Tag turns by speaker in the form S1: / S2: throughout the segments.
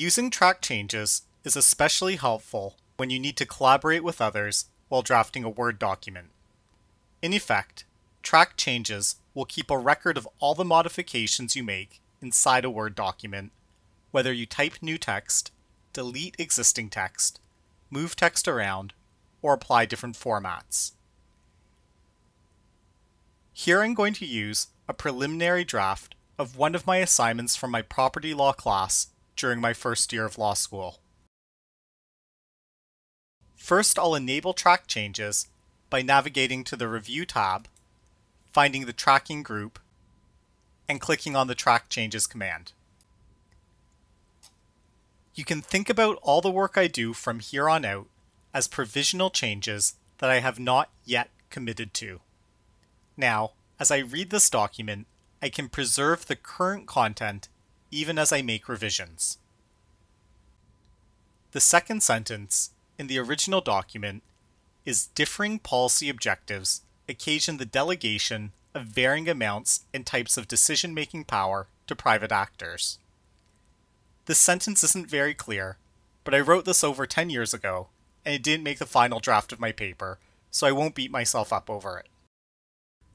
S1: Using track changes is especially helpful when you need to collaborate with others while drafting a Word document. In effect, track changes will keep a record of all the modifications you make inside a Word document, whether you type new text, delete existing text, move text around, or apply different formats. Here I'm going to use a preliminary draft of one of my assignments from my property law class during my first year of law school. First, I'll enable track changes by navigating to the Review tab, finding the tracking group, and clicking on the Track Changes command. You can think about all the work I do from here on out as provisional changes that I have not yet committed to. Now, as I read this document, I can preserve the current content even as I make revisions. The second sentence in the original document is differing policy objectives occasion the delegation of varying amounts and types of decision making power to private actors. This sentence isn't very clear, but I wrote this over 10 years ago and it didn't make the final draft of my paper, so I won't beat myself up over it.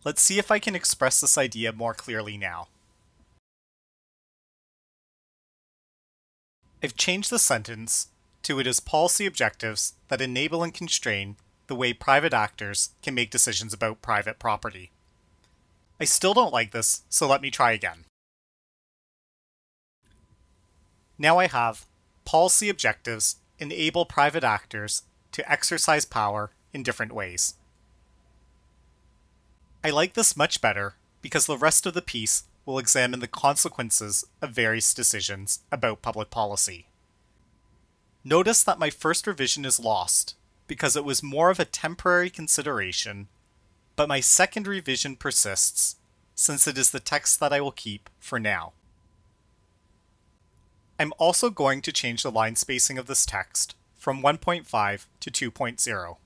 S1: Let's see if I can express this idea more clearly now. I've changed the sentence to it is policy objectives that enable and constrain the way private actors can make decisions about private property. I still don't like this, so let me try again. Now I have policy objectives enable private actors to exercise power in different ways. I like this much better because the rest of the piece will examine the consequences of various decisions about public policy. Notice that my first revision is lost because it was more of a temporary consideration, but my second revision persists since it is the text that I will keep for now. I'm also going to change the line spacing of this text from 1.5 to 2.0.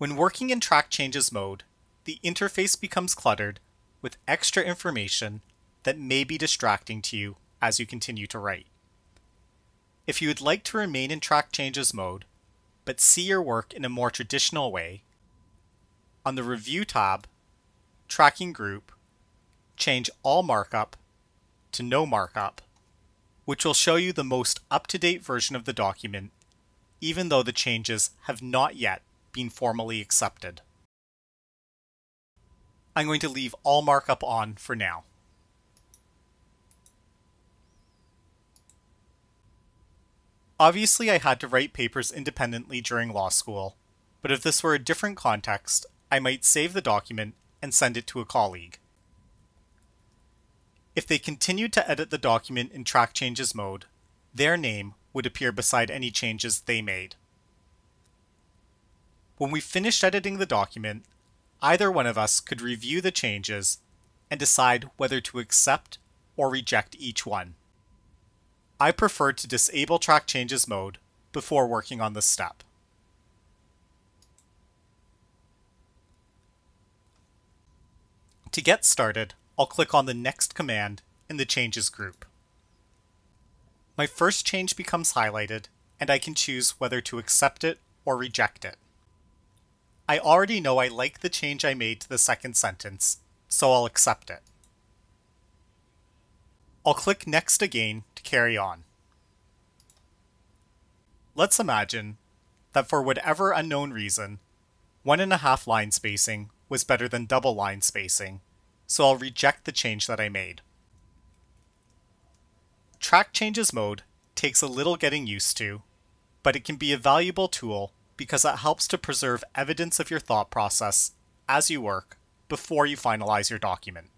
S1: When working in track changes mode, the interface becomes cluttered with extra information that may be distracting to you as you continue to write. If you would like to remain in track changes mode, but see your work in a more traditional way, on the Review tab, Tracking Group, change All Markup to No Markup, which will show you the most up-to-date version of the document, even though the changes have not yet been formally accepted. I'm going to leave all markup on for now. Obviously, I had to write papers independently during law school, but if this were a different context, I might save the document and send it to a colleague. If they continued to edit the document in track changes mode, their name would appear beside any changes they made. When we finished editing the document, either one of us could review the changes and decide whether to accept or reject each one. I prefer to disable track changes mode before working on this step. To get started, I'll click on the next command in the changes group. My first change becomes highlighted and I can choose whether to accept it or reject it. I already know I like the change I made to the second sentence, so I'll accept it. I'll click Next again to carry on. Let's imagine that for whatever unknown reason, one and a half line spacing was better than double line spacing, so I'll reject the change that I made. Track changes mode takes a little getting used to, but it can be a valuable tool because it helps to preserve evidence of your thought process as you work before you finalize your document.